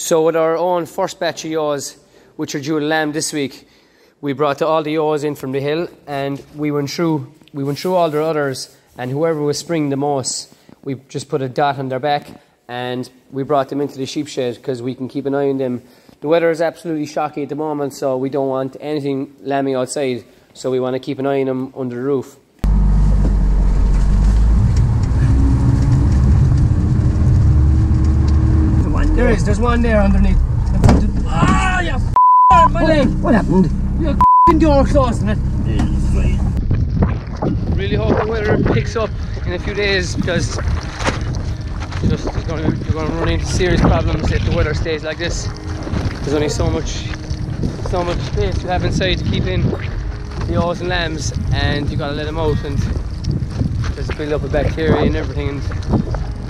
So with our own first batch of ewes, which are due to lamb this week, we brought all the ewes in from the hill and we went through we went through all their others and whoever was springing the most, we just put a dot on their back and we brought them into the sheep shed because we can keep an eye on them. The weather is absolutely shocking at the moment, so we don't want anything lambing outside, so we want to keep an eye on them under the roof. There is, there's one there underneath. Ah, you f***ing my leg! What happened? You f***ing door closing it. Really hope the weather picks up in a few days because just going to, you're going to run into serious problems if the weather stays like this. There's only so much, so much space you have inside to keep in the ewes and lambs, and you got to let them out, and there's a build up of bacteria and everything, and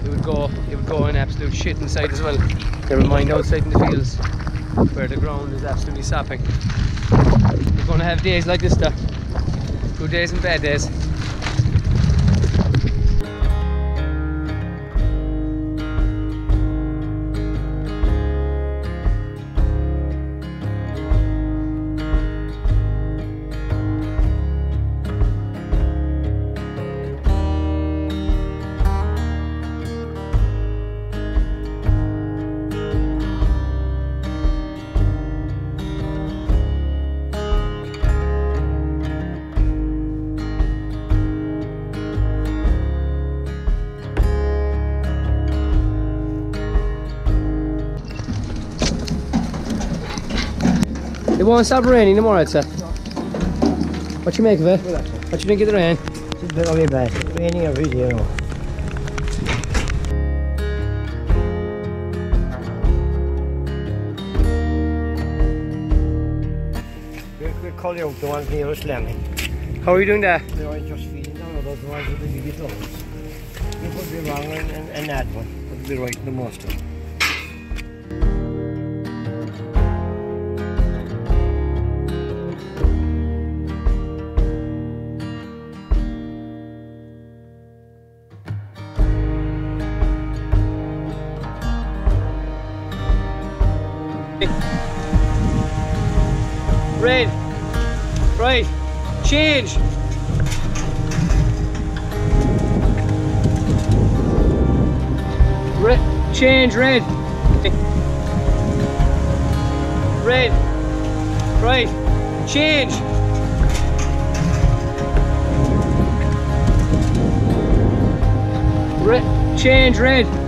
it would go, it would go in absolute shit inside as well. Never mind outside in the fields where the ground is absolutely sopping. We're to have days like this, though. Good days and bad days. Won't stop raining tomorrow, I'd say. What you make of it? What you think of the rain? It's a bit of a bad. It's raining every day, you know. We're, we're calling out the ones near us lambing. How are you doing that? They are just feeding down about the ones with the biggest lungs. You could be wrong in, in, in that one, but be right in the most Red. Right. Change. Red. Change. Red. Red. Right. Change. Red. Change. Red.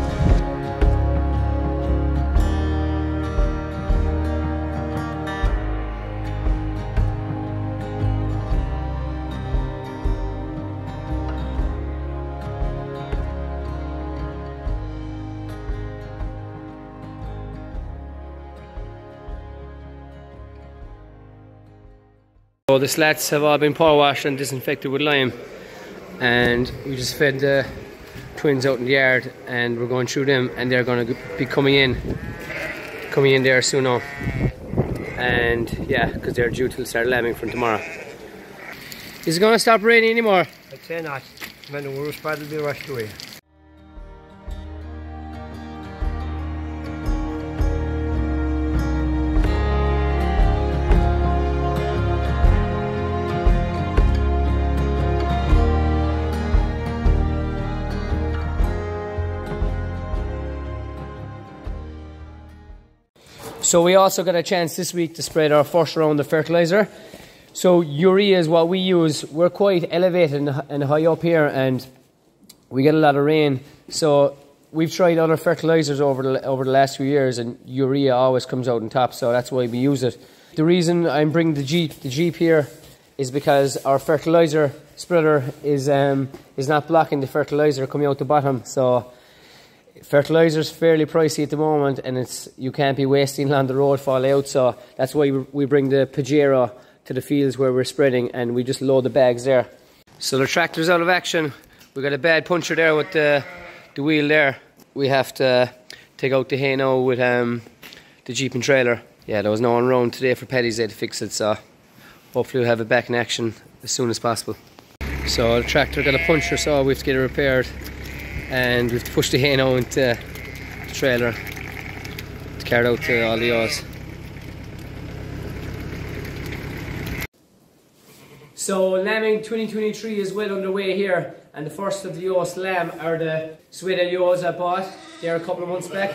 So the slats have all been power washed and disinfected with lime and we just fed the twins out in the yard and we're going through them and they're going to be coming in coming in there soon now and yeah because they're due to start lambing from tomorrow is it going to stop raining anymore I'd say not. When the worst part will be rushed away. So we also got a chance this week to spread our first round of fertilizer. So urea is what we use. We're quite elevated and- high up here, and we get a lot of rain. So we've tried other fertilizers over the over the last few years, and urea always comes out on top. So that's why we use it. The reason I'm bringing the jeep the jeep here is because our fertilizer spreader is um, is not blocking the fertilizer coming out the bottom. So fertilizer's fairly pricey at the moment, and it's you can't be wasting on the road fall out. So that's why we, bring the Pajero to the fields where we're spreading, and we just load the bags there. So the tractor's out of action. We got a bad puncher there with the the wheel there. We have to take out the hay now with um, the jeep and trailer. Yeah, there was no one around today for Paddy's Day to fix it, so hopefully we'll have it back in action as soon as possible. So the tractor got a puncture, so we have to get it repaired and we have to push the hay now into the trailer to Carried out to all the ewes. So lambing 2023 is well underway here and the first of the Yost lamb are the Sweden Yos I bought there a couple of months back.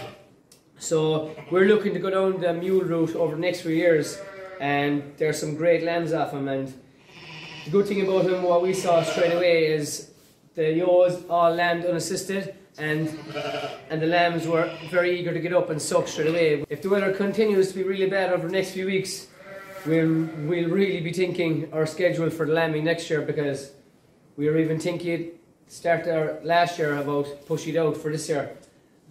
So we're looking to go down the mule route over the next few years and there's some great lambs off them and the good thing about them what we saw straight away is the Yos all lambed unassisted and and the lambs were very eager to get up and suck straight away. If the weather continues to be really bad over the next few weeks we'll, we'll really be thinking our schedule for the lambing next year because we were even thinking start our last year about pushing it out for this year,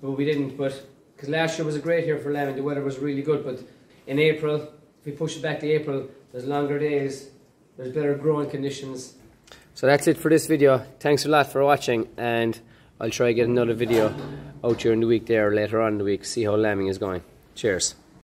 but we didn't. But because last year was a great year for lambing, the weather was really good. But in April, if we push it back to April, there's longer days, there's better growing conditions. So that's it for this video. Thanks a lot for watching, and I'll try to get another video out during the week there later on in the week, see how lambing is going. Cheers.